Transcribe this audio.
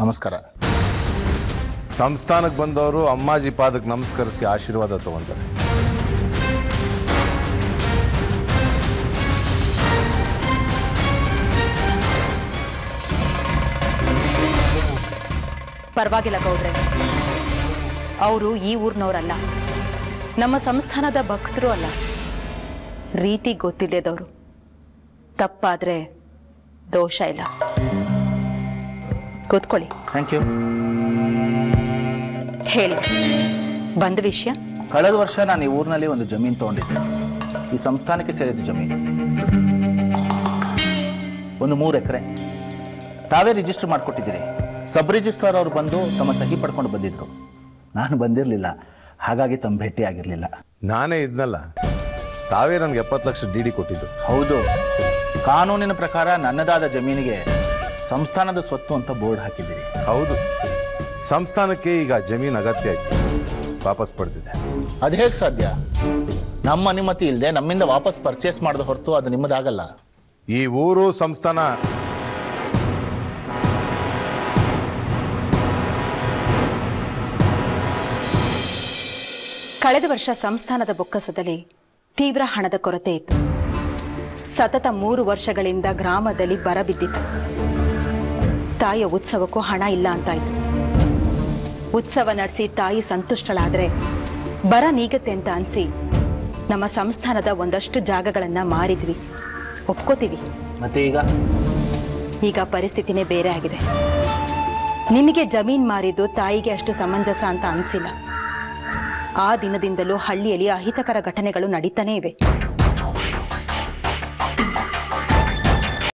ನಮಸ್ಕಾರ. ಸಂಸ್ಥಾನಕ್ಕೆ ಬಂದವರು ಅಮ್ಮಾಜಿ ಪಾದಕ್ಕೆ ನಮಸ್ಕರಿಸಿ ಆಶೀರ್ವಾದ ತಗೊಂತಾರೆ. ಪರವಾಗಿಲ್ಲ ಗೌಡ್ರೆ. ಅವರು ಈ ಊರಿನವರಲ್ಲ. ನಮ್ಮ ಸಂಸ್ಥಾನದ ಭಕ್ತರು ಅಲ್ಲ. ರೀತಿ ಗೊತ್ತಿಲ್ಲದವರು ತಪ್ಪಾದ್ರೆ ದೋಷ ಇಲ್ಲ. ಕೂತ್ಕೊಳ್ಳಿ. ಥ್ಯಾಂಕ್ ಯು ಹೇಳಿ. ಬಂದ ವಿಷಯ? ಕಳೆದ ವರ್ಷ ನಾನು ಈ ಊರಿನಲ್ಲಿ ಒಂದು ಜಮೀನು ತಗೊಂಡಿದ್ದೆ. ಈ ಸಂಸ್ಥಾನಕ್ಕೆ ಸೇರಿದ ಜಮೀನು. ಒಂದು ಮೂರು ಎಕರೆ. ತಾವೇ ರಿಜಿಸ್ಟರ್ ಮಾಡಿಕೊಟ್ಟಿದ್ದೀರಿ. ಸಬ್ ರಿಜಿಸ್ಟ್ರಾರ್ ಅವರು ಬಂದು ತಮ್ಮ ಸಹಿ ಪಡ್ಕೊಂಡು ಬಂದಿದ್ರು. ನಾನು ಬಂದಿರಲಿಲ್ಲ. ಹಾಗಾಗಿ ತಮ್ಮ ಭೇಟಿ ಆಗಿರಲಿಲ್ಲ. ನಾನೇ ಇದ್ನಲ್ಲ. ತಾವೇ ನನಗೆ ಎಪ್ಪತ್ತು ಲಕ್ಷ ಡಿ ಡಿ ಕೊಟ್ಟಿದ್ದು. ಹೌದು. ಕಾನೂನಿನ ಪ್ರಕಾರ ನನ್ನದಾದ ಜಮೀನಿಗೆ ಸಂಸ್ಥಾನದ ಸ್ವತ್ತು ಅಂತ ಬೋರ್ಡ್ ಹಾಕಿದ್ದೀರಿ. ಹೌದು. ಸಂಸ್ಥಾನಕ್ಕೆ ಈಗ ಜಮೀನು ಅಗತ್ಯ ಆಯ್ತು. ವಾಪಸ್ ಪಡೆದಿದೆ. ಅದು ಹೇಗೆ ಸಾಧ್ಯ? ನಮ್ಮ ಅನುಮತಿ ಇಲ್ಲದೆ ನಮ್ಮಿಂದ ವಾಪಸ್ ಪರ್ಚೇಸ್ ಮಾಡಿದ ಹೊರತು ಅದು ನಿಮ್ಮದಾಗಲ್ಲ ಈ ಊರು ಸಂಸ್ಥಾನ. ಕಳೆದ ವರ್ಷ ಸಂಸ್ಥಾನದ ಬೊಕ್ಕಸದಲ್ಲಿ ತೀವ್ರ ಹಣದ ಕೊರತೆ ಇತ್ತು. ಸತತ ಮೂರು ವರ್ಷಗಳಿಂದ ಗ್ರಾಮದಲ್ಲಿ ಬರ ಬಿದ್ದಿತ್ತು. ತಾಯಿಯ ಉತ್ಸವಕ್ಕೂ ಹಣ ಇಲ್ಲ ಅಂತಾಯ್ತು ಉತ್ಸವ ನಡೆಸಿ ತಾಯಿ ಸಂತುಷ್ಟಳಾದ್ರೆ ಬರ ನೀಗತ್ತೆ ಅಂತ ಅನ್ಸಿ ನಮ್ಮ ಸಂಸ್ಥಾನದ ಒಂದಷ್ಟು ಜಾಗಗಳನ್ನ ಮಾರಿದ್ವಿ. ಒಪ್ಕೋತೀವಿ. ಮತ್ತೆ ಈಗ ಈಗ ಪರಿಸ್ಥಿತಿನೇ ಬೇರೆ ಆಗಿದೆ. ನಿಮಗೆ ಜಮೀನ್ ಮಾರಿದ್ದು ತಾಯಿಗೆ ಅಷ್ಟು ಸಮಂಜಸ ಅಂತ ಅನಿಸಿಲ್ಲ. ಆ ದಿನದಿಂದಲೂ ಹಳ್ಳಿಯಲ್ಲಿ ಅಹಿತಕರ ಘಟನೆಗಳು ನಡೀತಾನೇ ಇವೆ.